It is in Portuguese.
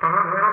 Ah,